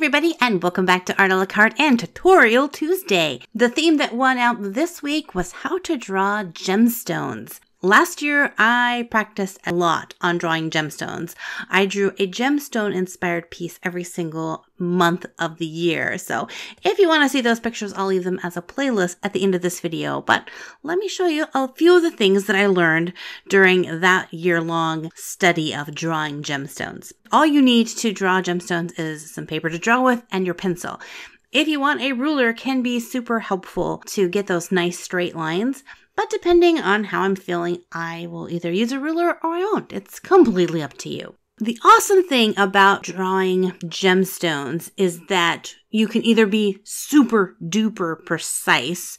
everybody, and welcome back to Art a la carte and Tutorial Tuesday. The theme that won out this week was how to draw gemstones. Last year, I practiced a lot on drawing gemstones. I drew a gemstone inspired piece every single month of the year. So if you want to see those pictures, I'll leave them as a playlist at the end of this video. But let me show you a few of the things that I learned during that year long study of drawing gemstones. All you need to draw gemstones is some paper to draw with and your pencil. If you want a ruler can be super helpful to get those nice straight lines. But depending on how I'm feeling, I will either use a ruler or I won't. It's completely up to you. The awesome thing about drawing gemstones is that you can either be super duper precise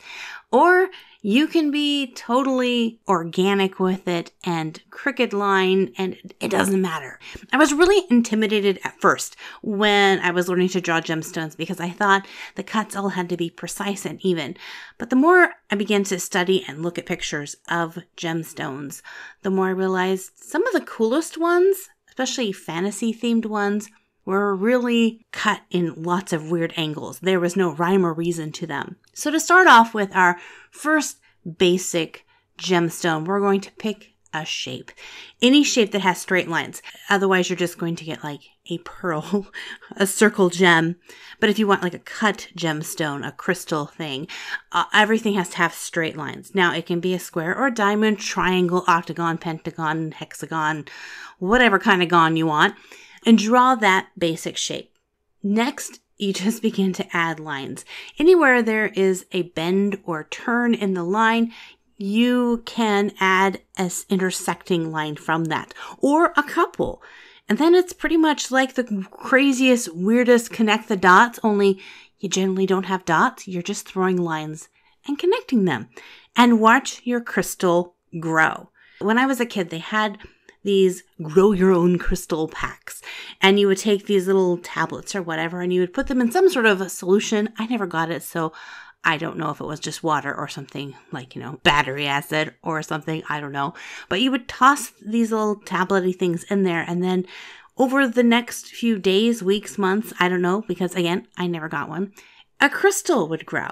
or you can be totally organic with it and crooked line and it doesn't matter. I was really intimidated at first when I was learning to draw gemstones because I thought the cuts all had to be precise and even. But the more I began to study and look at pictures of gemstones, the more I realized some of the coolest ones, especially fantasy themed ones, were really cut in lots of weird angles. There was no rhyme or reason to them. So to start off with our first basic gemstone, we're going to pick a shape. Any shape that has straight lines. Otherwise, you're just going to get like a pearl, a circle gem. But if you want like a cut gemstone, a crystal thing, uh, everything has to have straight lines. Now, it can be a square or a diamond, triangle, octagon, pentagon, hexagon, whatever kind of gon you want and draw that basic shape. Next, you just begin to add lines. Anywhere there is a bend or turn in the line, you can add an intersecting line from that or a couple. And then it's pretty much like the craziest, weirdest connect the dots, only you generally don't have dots. You're just throwing lines and connecting them. And watch your crystal grow. When I was a kid, they had these grow your own crystal packs. And you would take these little tablets or whatever and you would put them in some sort of a solution. I never got it, so I don't know if it was just water or something like, you know, battery acid or something. I don't know. But you would toss these little tablety things in there and then over the next few days, weeks, months, I don't know, because again, I never got one, a crystal would grow.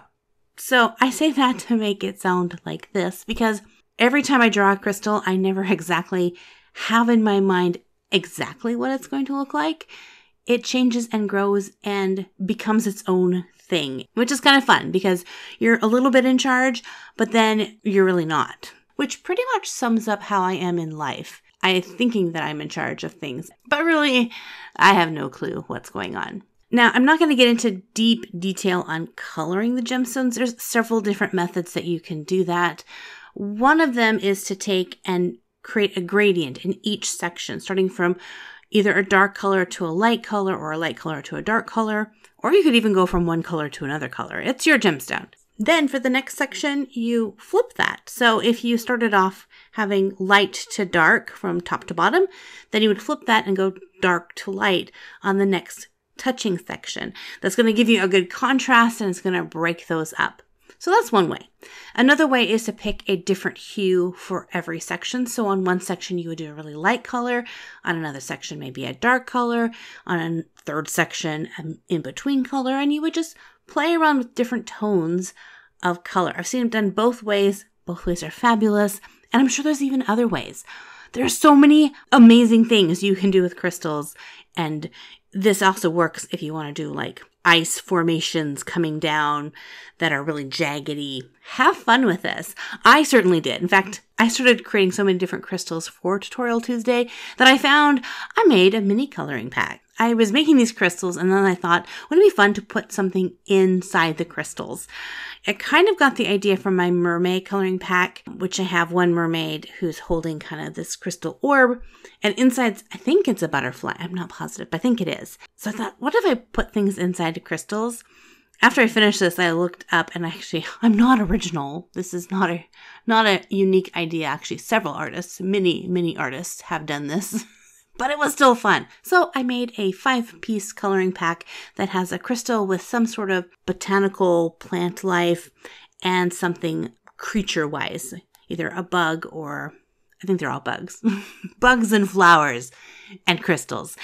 So I say that to make it sound like this because every time I draw a crystal, I never exactly have in my mind exactly what it's going to look like, it changes and grows and becomes its own thing, which is kind of fun because you're a little bit in charge, but then you're really not, which pretty much sums up how I am in life. I thinking that I'm in charge of things, but really I have no clue what's going on. Now, I'm not going to get into deep detail on coloring the gemstones. There's several different methods that you can do that. One of them is to take and create a gradient in each section, starting from either a dark color to a light color or a light color to a dark color, or you could even go from one color to another color. It's your gemstone. Then for the next section, you flip that. So if you started off having light to dark from top to bottom, then you would flip that and go dark to light on the next touching section. That's going to give you a good contrast and it's going to break those up. So that's one way. Another way is to pick a different hue for every section. So on one section, you would do a really light color. On another section, maybe a dark color. On a third section, an in between color. And you would just play around with different tones of color. I've seen it done both ways. Both ways are fabulous. And I'm sure there's even other ways. There are so many amazing things you can do with crystals. And this also works if you want to do like ice formations coming down that are really jaggedy. Have fun with this. I certainly did. In fact, I started creating so many different crystals for Tutorial Tuesday that I found I made a mini coloring pack. I was making these crystals and then I thought, wouldn't it be fun to put something inside the crystals? I kind of got the idea from my mermaid coloring pack, which I have one mermaid who's holding kind of this crystal orb, and inside, I think it's a butterfly. I'm not positive, but I think it is. So I thought, what if I put things inside the crystals? After I finished this, I looked up and actually, I'm not original. This is not a not a unique idea. Actually, several artists, many many artists have done this. but it was still fun. So I made a five piece coloring pack that has a crystal with some sort of botanical plant life and something creature wise, either a bug or I think they're all bugs. bugs and flowers and crystals.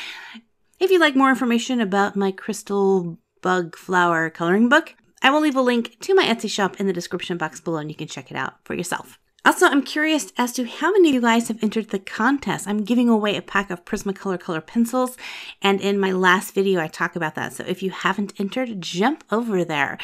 If you'd like more information about my crystal bug flower coloring book, I will leave a link to my Etsy shop in the description box below and you can check it out for yourself. Also, I'm curious as to how many of you guys have entered the contest. I'm giving away a pack of Prismacolor color pencils, and in my last video, I talk about that. So if you haven't entered, jump over there.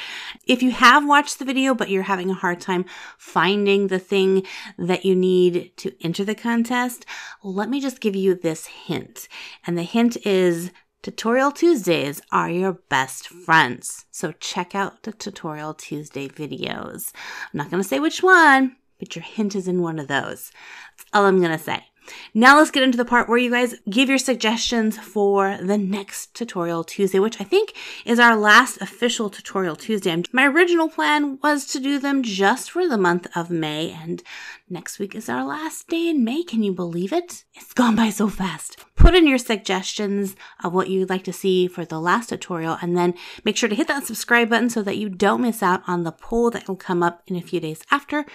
If you have watched the video, but you're having a hard time finding the thing that you need to enter the contest, let me just give you this hint. And the hint is Tutorial Tuesdays are your best friends. So check out the Tutorial Tuesday videos. I'm not going to say which one, but your hint is in one of those. That's all I'm going to say. Now let's get into the part where you guys give your suggestions for the next Tutorial Tuesday, which I think is our last official Tutorial Tuesday. My original plan was to do them just for the month of May, and next week is our last day in May. Can you believe it? It's gone by so fast. Put in your suggestions of what you'd like to see for the last tutorial, and then make sure to hit that subscribe button so that you don't miss out on the poll that will come up in a few days after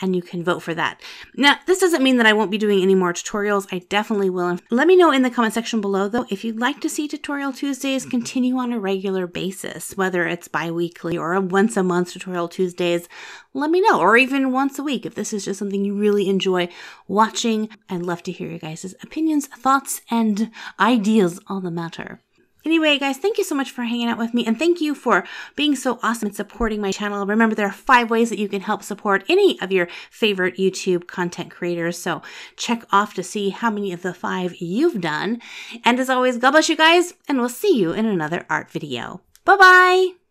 and you can vote for that. Now, this doesn't mean that I won't be doing any more tutorials. I definitely will. Let me know in the comment section below, though, if you'd like to see Tutorial Tuesdays continue on a regular basis, whether it's bi-weekly or once a month Tutorial Tuesdays, let me know, or even once a week if this is just something you really enjoy watching. I'd love to hear your guys' opinions, thoughts, and ideas on the matter. Anyway, guys, thank you so much for hanging out with me and thank you for being so awesome and supporting my channel. Remember, there are five ways that you can help support any of your favorite YouTube content creators. So check off to see how many of the five you've done. And as always, God bless you guys, and we'll see you in another art video. Bye bye.